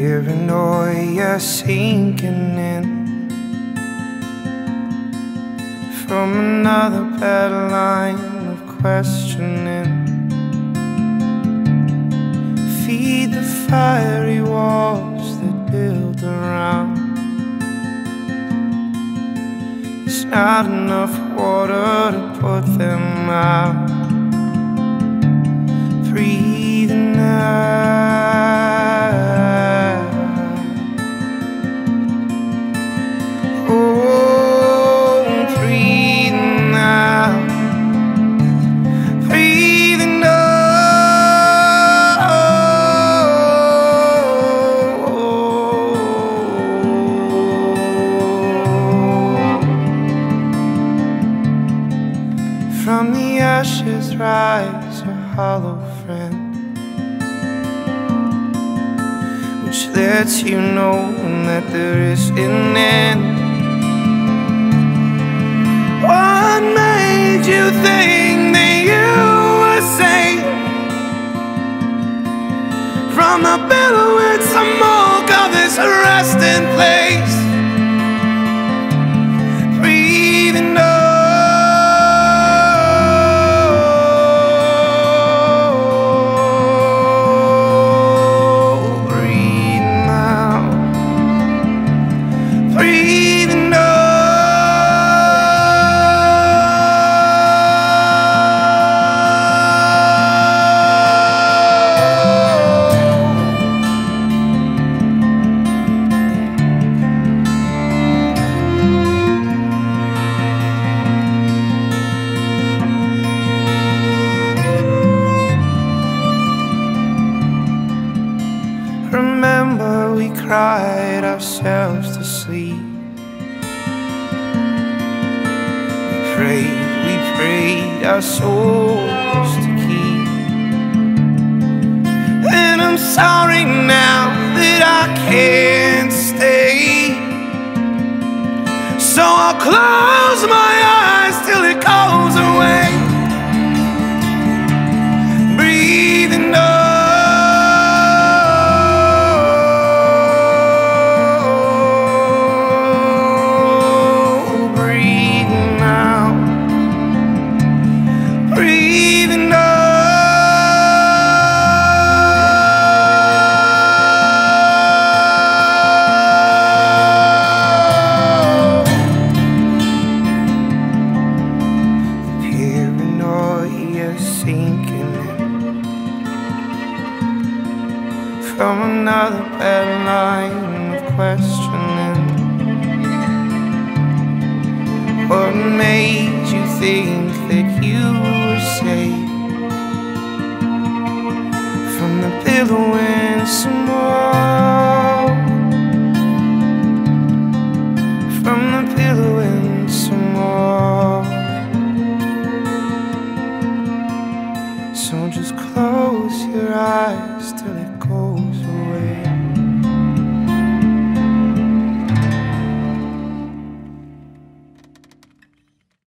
paranoia sinking in from another bad line of questioning. Feed the fiery walls that build around. It's not enough water to put them out. Breathing out. From the ashes rise a hollow friend Which lets you know that there is an end. What made you think that you were safe? From the billowing smoke of this resting place. Breathing Remember, we cried ourselves to sleep. We prayed, we prayed our souls to keep. And I'm sorry now that I can't stay. So I'll close my eyes Sinking from another bad line of questioning. What made you think that you